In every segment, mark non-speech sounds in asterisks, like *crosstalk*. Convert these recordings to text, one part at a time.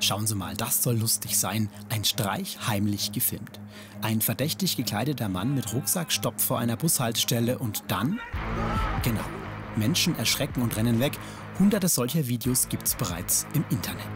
Schauen Sie mal, das soll lustig sein. Ein Streich heimlich gefilmt. Ein verdächtig gekleideter Mann mit Rucksack stoppt vor einer Bushaltestelle und dann? Genau. Menschen erschrecken und rennen weg. Hunderte solcher Videos gibt's bereits im Internet.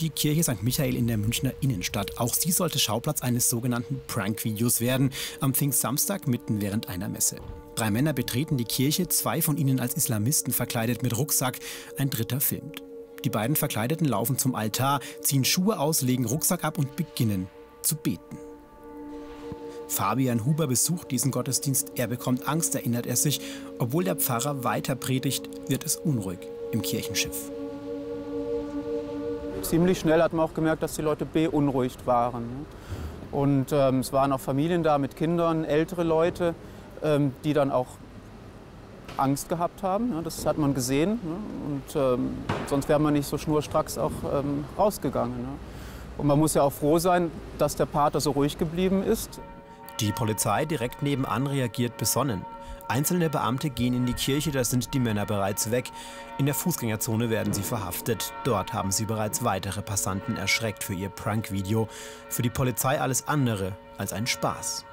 Die Kirche St. Michael in der Münchner Innenstadt. Auch sie sollte Schauplatz eines sogenannten Prank-Videos werden. Am Pfingstsamstag mitten während einer Messe. Drei Männer betreten die Kirche, zwei von ihnen als Islamisten verkleidet mit Rucksack, ein dritter filmt. Die beiden Verkleideten laufen zum Altar, ziehen Schuhe aus, legen Rucksack ab und beginnen zu beten. Fabian Huber besucht diesen Gottesdienst. Er bekommt Angst, erinnert er sich. Obwohl der Pfarrer weiter predigt, wird es unruhig im Kirchenschiff. Ziemlich schnell hat man auch gemerkt, dass die Leute beunruhigt waren. Und ähm, es waren auch Familien da mit Kindern, ältere Leute, ähm, die dann auch Angst gehabt haben. Ne? Das hat man gesehen. Ne? Und ähm, sonst wäre man nicht so schnurstracks auch ähm, rausgegangen. Ne? Und man muss ja auch froh sein, dass der Pater so ruhig geblieben ist. Die Polizei direkt nebenan reagiert besonnen. Einzelne Beamte gehen in die Kirche, da sind die Männer bereits weg. In der Fußgängerzone werden sie verhaftet. Dort haben sie bereits weitere Passanten erschreckt für ihr Prank-Video. Für die Polizei alles andere als ein Spaß.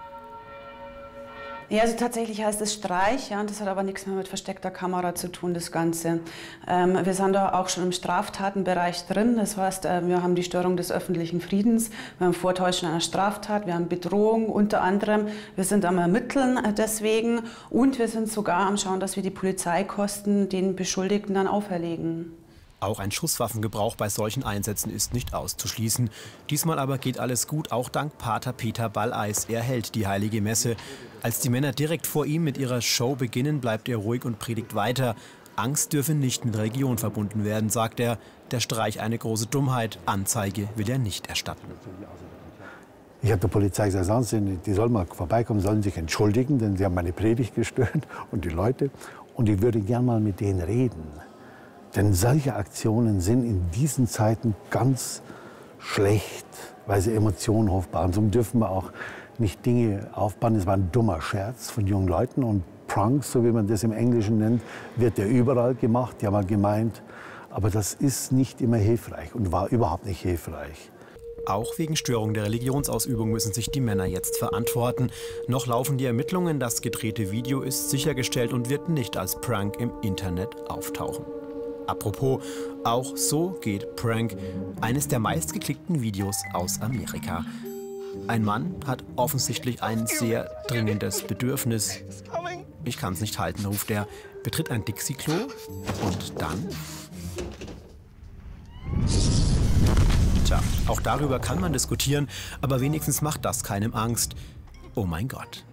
Ja, also tatsächlich heißt es Streich, ja, und das hat aber nichts mehr mit versteckter Kamera zu tun, das Ganze. Ähm, wir sind da auch schon im Straftatenbereich drin, das heißt, äh, wir haben die Störung des öffentlichen Friedens, wir haben Vortäuschen einer Straftat, wir haben Bedrohung unter anderem, wir sind am Ermitteln äh, deswegen. Und wir sind sogar am Schauen, dass wir die Polizeikosten den Beschuldigten dann auferlegen. Auch ein Schusswaffengebrauch bei solchen Einsätzen ist nicht auszuschließen. Diesmal aber geht alles gut, auch dank Pater Peter Balleis. Er hält die heilige Messe. Als die Männer direkt vor ihm mit ihrer Show beginnen, bleibt er ruhig und predigt weiter. Angst dürfe nicht mit Religion verbunden werden, sagt er. Der Streich eine große Dummheit. Anzeige will er nicht erstatten. Ich habe der Polizei gesagt, die sollen mal vorbeikommen, sollen sich entschuldigen, denn sie haben meine Predigt gestört *laughs* und die Leute. Und ich würde gern mal mit denen reden. Denn solche Aktionen sind in diesen Zeiten ganz schlecht, weil sie Emotionen aufbauen. So dürfen wir auch nicht Dinge aufbauen. Es war ein dummer Scherz von jungen Leuten und Pranks, so wie man das im Englischen nennt, wird ja überall gemacht. Die haben gemeint, aber das ist nicht immer hilfreich und war überhaupt nicht hilfreich. Auch wegen Störung der Religionsausübung müssen sich die Männer jetzt verantworten. Noch laufen die Ermittlungen, das gedrehte Video ist sichergestellt und wird nicht als Prank im Internet auftauchen. Apropos, auch so geht Prank, eines der meistgeklickten Videos aus Amerika. Ein Mann hat offensichtlich ein sehr dringendes Bedürfnis. Ich kann es nicht halten, ruft er, betritt ein Dixie-Klo und dann... Tja, auch darüber kann man diskutieren, aber wenigstens macht das keinem Angst. Oh mein Gott.